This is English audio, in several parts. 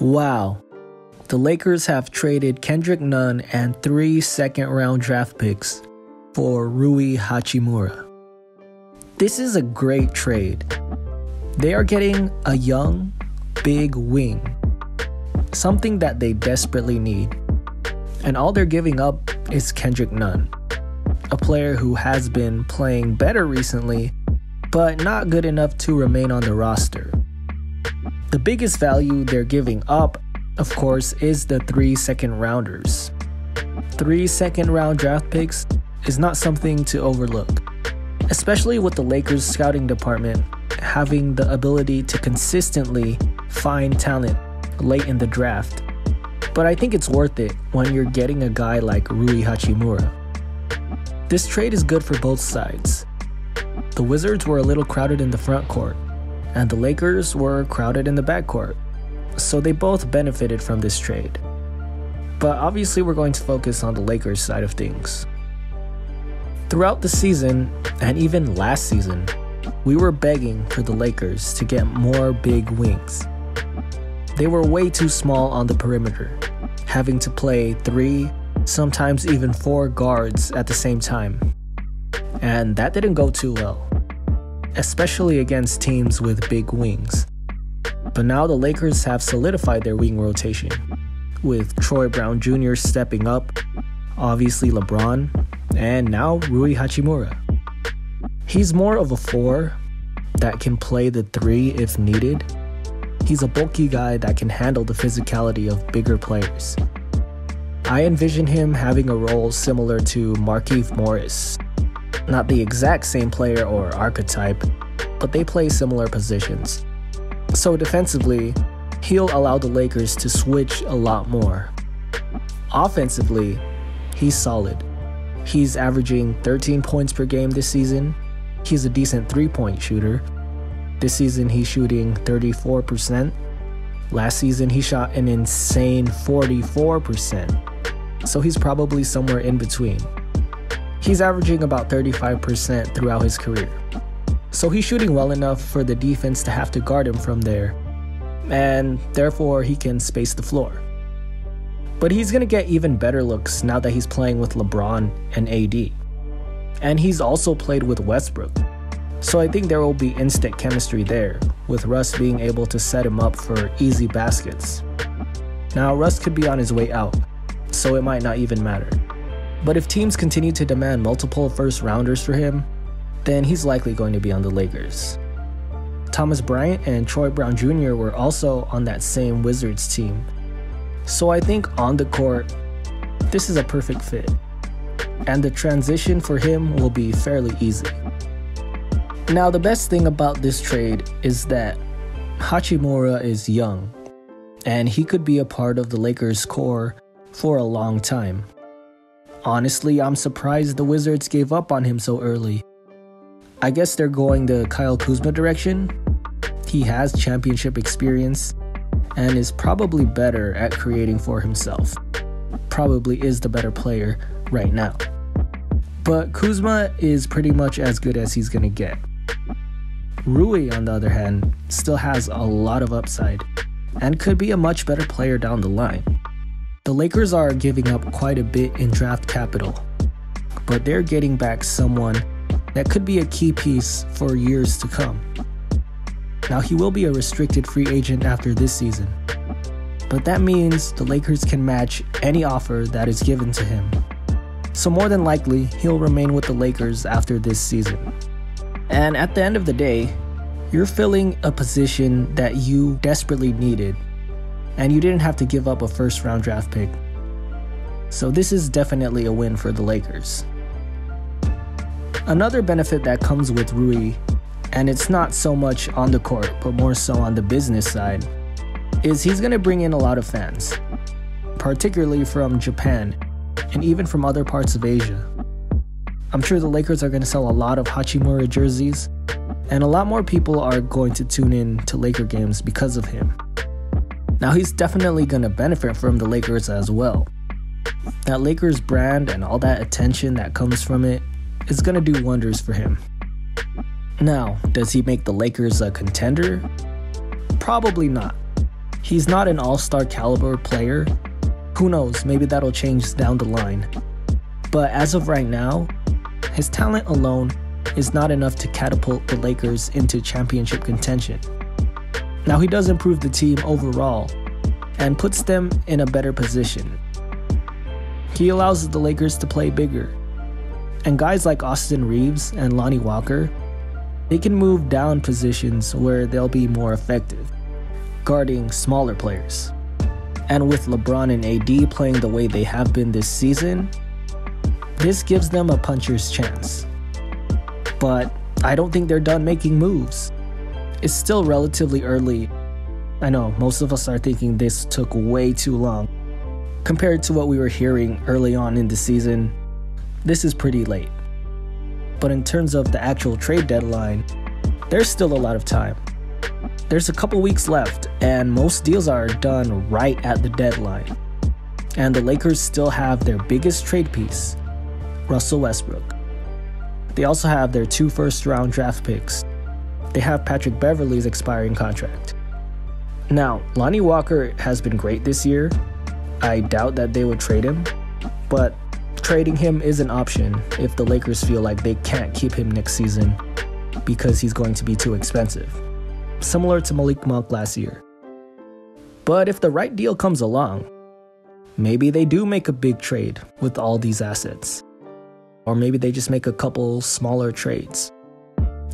Wow. The Lakers have traded Kendrick Nunn and three second round draft picks for Rui Hachimura. This is a great trade. They are getting a young, big wing, something that they desperately need. And all they're giving up is Kendrick Nunn, a player who has been playing better recently, but not good enough to remain on the roster. The biggest value they're giving up, of course, is the three second rounders. Three second round draft picks is not something to overlook, especially with the Lakers scouting department having the ability to consistently find talent late in the draft. But I think it's worth it when you're getting a guy like Rui Hachimura. This trade is good for both sides. The Wizards were a little crowded in the front court, and the Lakers were crowded in the backcourt, so they both benefited from this trade. But obviously, we're going to focus on the Lakers side of things. Throughout the season, and even last season, we were begging for the Lakers to get more big wings. They were way too small on the perimeter, having to play three, sometimes even four guards at the same time. And that didn't go too well especially against teams with big wings. But now the Lakers have solidified their wing rotation, with Troy Brown Jr. stepping up, obviously LeBron, and now Rui Hachimura. He's more of a four that can play the three if needed. He's a bulky guy that can handle the physicality of bigger players. I envision him having a role similar to Markieff Morris not the exact same player or archetype, but they play similar positions. So defensively, he'll allow the Lakers to switch a lot more. Offensively, he's solid. He's averaging 13 points per game this season. He's a decent three point shooter. This season, he's shooting 34%. Last season, he shot an insane 44%. So he's probably somewhere in between. He's averaging about 35% throughout his career. So he's shooting well enough for the defense to have to guard him from there, and therefore he can space the floor. But he's gonna get even better looks now that he's playing with LeBron and AD. And he's also played with Westbrook. So I think there will be instant chemistry there, with Russ being able to set him up for easy baskets. Now, Russ could be on his way out, so it might not even matter. But if teams continue to demand multiple first rounders for him, then he's likely going to be on the Lakers. Thomas Bryant and Troy Brown Jr. were also on that same Wizards team. So I think on the court, this is a perfect fit. And the transition for him will be fairly easy. Now, the best thing about this trade is that Hachimura is young, and he could be a part of the Lakers' core for a long time. Honestly, I'm surprised the Wizards gave up on him so early. I guess they're going the Kyle Kuzma direction. He has championship experience and is probably better at creating for himself. Probably is the better player right now. But Kuzma is pretty much as good as he's gonna get. Rui, on the other hand, still has a lot of upside and could be a much better player down the line. The Lakers are giving up quite a bit in draft capital, but they're getting back someone that could be a key piece for years to come. Now, he will be a restricted free agent after this season, but that means the Lakers can match any offer that is given to him. So, more than likely, he'll remain with the Lakers after this season. And at the end of the day, you're filling a position that you desperately needed and you didn't have to give up a first round draft pick. So, this is definitely a win for the Lakers. Another benefit that comes with Rui, and it's not so much on the court, but more so on the business side, is he's going to bring in a lot of fans, particularly from Japan and even from other parts of Asia. I'm sure the Lakers are going to sell a lot of Hachimura jerseys, and a lot more people are going to tune in to Laker games because of him. Now he's definitely going to benefit from the Lakers as well. That Lakers brand and all that attention that comes from it is going to do wonders for him. Now, does he make the Lakers a contender? Probably not. He's not an all star caliber player. Who knows, maybe that'll change down the line. But as of right now, his talent alone is not enough to catapult the Lakers into championship contention. Now, he does improve the team overall and puts them in a better position. He allows the Lakers to play bigger. And guys like Austin Reaves and Lonnie Walker, they can move down positions where they'll be more effective, guarding smaller players. And with LeBron and AD playing the way they have been this season, this gives them a puncher's chance. But I don't think they're done making moves. It's still relatively early. I know most of us are thinking this took way too long. Compared to what we were hearing early on in the season, this is pretty late. But in terms of the actual trade deadline, there's still a lot of time. There's a couple weeks left, and most deals are done right at the deadline. And the Lakers still have their biggest trade piece, Russell Westbrook. They also have their two first round draft picks. They have Patrick Beverley's expiring contract. Now, Lonnie Walker has been great this year. I doubt that they would trade him, but trading him is an option if the Lakers feel like they can't keep him next season because he's going to be too expensive. Similar to Malik Monk last year. But if the right deal comes along, maybe they do make a big trade with all these assets. Or maybe they just make a couple smaller trades.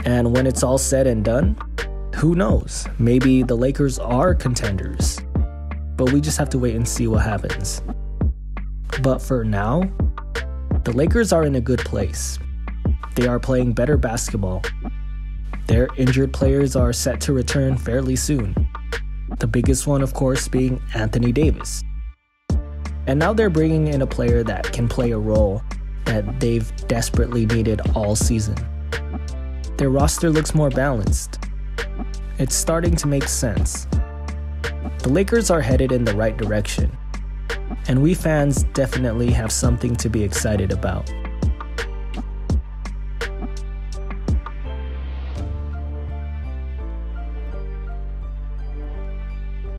And when it's all said and done, who knows? Maybe the Lakers are contenders. But we just have to wait and see what happens. But for now, the Lakers are in a good place. They are playing better basketball. Their injured players are set to return fairly soon. The biggest one, of course, being Anthony Davis. And now they're bringing in a player that can play a role that they've desperately needed all season. Their roster looks more balanced. It's starting to make sense. The Lakers are headed in the right direction, and we fans definitely have something to be excited about.